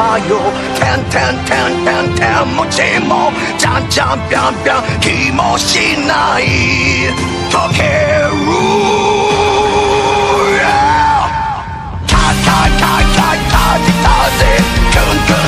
さよてんてんてんてんてんもちもじゃんじゃんぴゃんぴゃん気もしない溶けるたたたたたジたジクンクン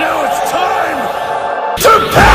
Now it's time to pass!